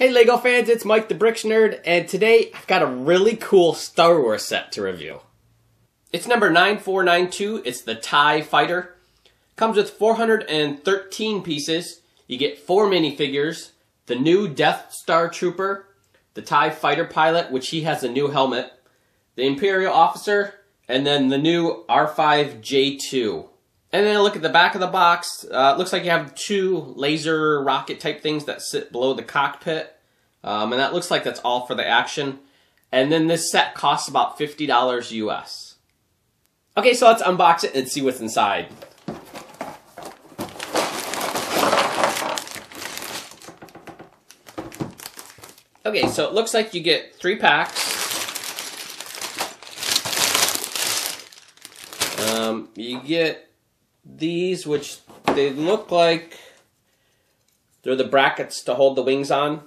Hey LEGO fans, it's Mike the Bricks Nerd, and today I've got a really cool Star Wars set to review. It's number 9492, it's the TIE Fighter. Comes with 413 pieces. You get four minifigures, the new Death Star Trooper, the TIE Fighter pilot, which he has a new helmet, the Imperial Officer, and then the new R5J2. And then I look at the back of the box. Uh, it looks like you have two laser rocket type things that sit below the cockpit. Um, and that looks like that's all for the action. And then this set costs about $50 US. Okay, so let's unbox it and see what's inside. Okay, so it looks like you get three packs. Um, you get these, which they look like they're the brackets to hold the wings on.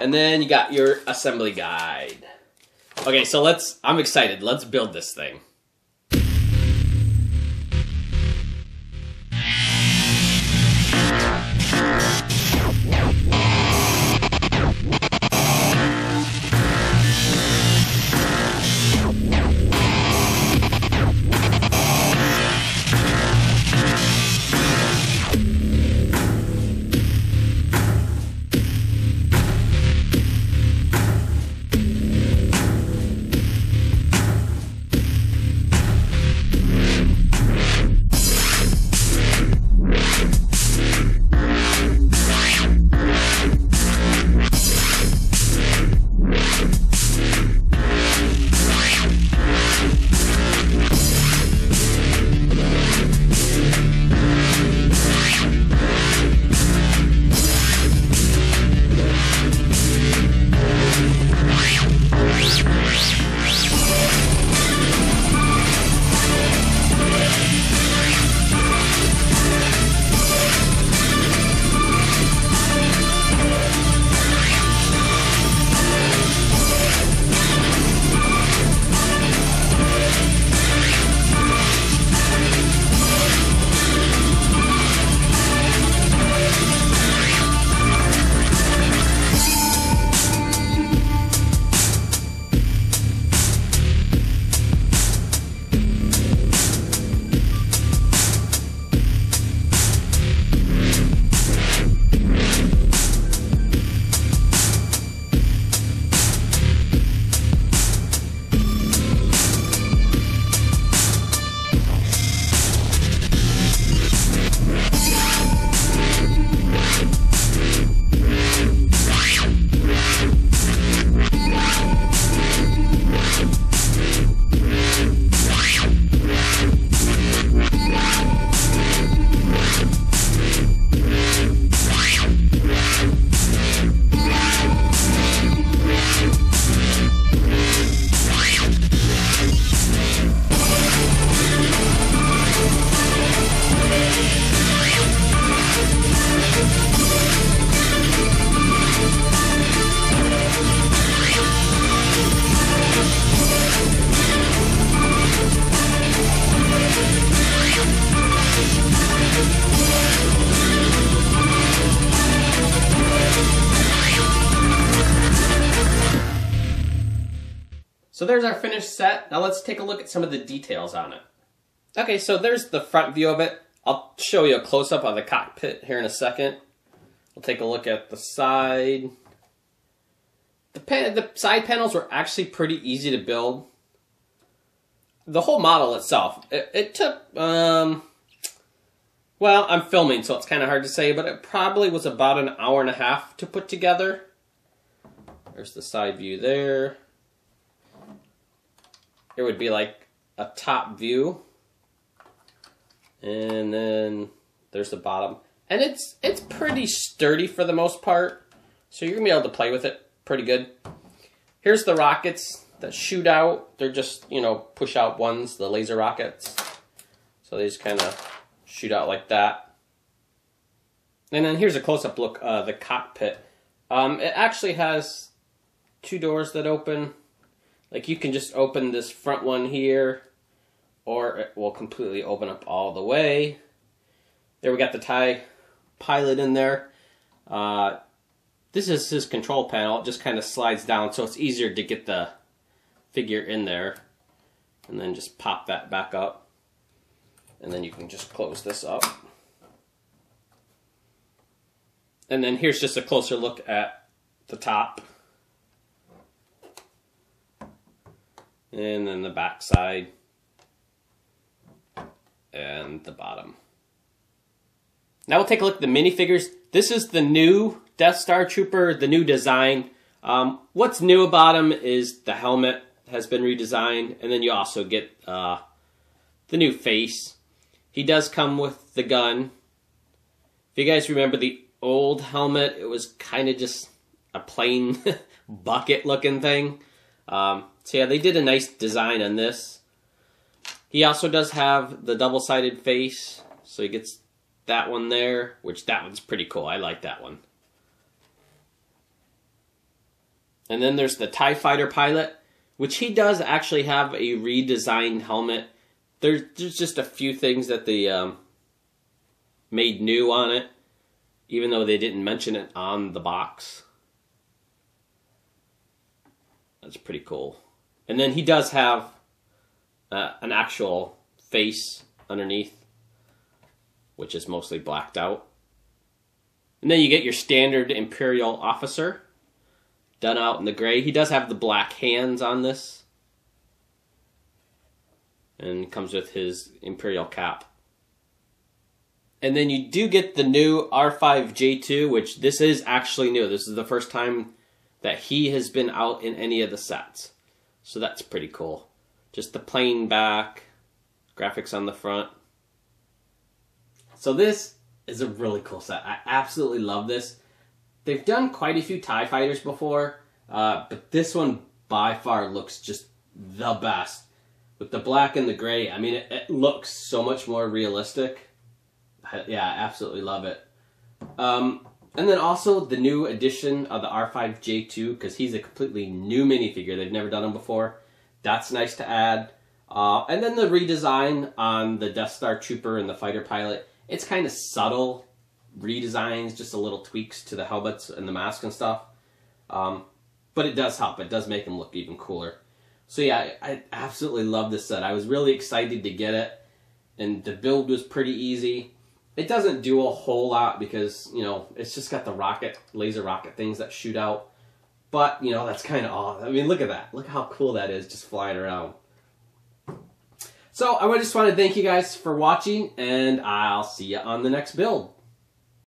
And then you got your assembly guide. Okay, so let's, I'm excited. Let's build this thing. So there's our finished set. Now let's take a look at some of the details on it. Okay, so there's the front view of it. I'll show you a close-up of the cockpit here in a second. We'll take a look at the side. The, the side panels were actually pretty easy to build. The whole model itself, it, it took, um, well, I'm filming, so it's kind of hard to say, but it probably was about an hour and a half to put together. There's the side view there it would be like a top view. And then there's the bottom. And it's it's pretty sturdy for the most part. So you're going to be able to play with it pretty good. Here's the rockets that shoot out. They're just, you know, push out ones, the laser rockets. So they just kind of shoot out like that. And then here's a close-up look uh, the cockpit. Um, it actually has two doors that open like you can just open this front one here, or it will completely open up all the way. There we got the TIE pilot in there. Uh, This is his control panel. It just kind of slides down so it's easier to get the figure in there. And then just pop that back up. And then you can just close this up. And then here's just a closer look at the top. And then the back side. And the bottom. Now we'll take a look at the minifigures. This is the new Death Star Trooper, the new design. Um, what's new about him is the helmet has been redesigned, and then you also get uh, the new face. He does come with the gun. If you guys remember the old helmet, it was kind of just a plain bucket looking thing. Um, so yeah, they did a nice design on this. He also does have the double-sided face, so he gets that one there, which that one's pretty cool. I like that one. And then there's the TIE Fighter pilot, which he does actually have a redesigned helmet. There's, just a few things that they um, made new on it, even though they didn't mention it on the box. That's pretty cool. And then he does have uh, an actual face underneath, which is mostly blacked out. And then you get your standard Imperial officer done out in the gray. He does have the black hands on this. And comes with his Imperial cap. And then you do get the new R5J2, which this is actually new. This is the first time that he has been out in any of the sets. So that's pretty cool. Just the plain back, graphics on the front. So this is a really cool set. I absolutely love this. They've done quite a few TIE fighters before, uh, but this one by far looks just the best. With the black and the gray, I mean, it, it looks so much more realistic. Yeah, I absolutely love it. Um, and then also the new edition of the R5J2, because he's a completely new minifigure. They've never done him before. That's nice to add. Uh, and then the redesign on the Death Star Trooper and the fighter pilot. It's kind of subtle redesigns, just a little tweaks to the helmets and the mask and stuff. Um, but it does help. It does make them look even cooler. So yeah, I, I absolutely love this set. I was really excited to get it, and the build was pretty easy. It doesn't do a whole lot because, you know, it's just got the rocket, laser rocket things that shoot out. But, you know, that's kind of odd. I mean, look at that. Look how cool that is just flying around. So, I just want to thank you guys for watching, and I'll see you on the next build.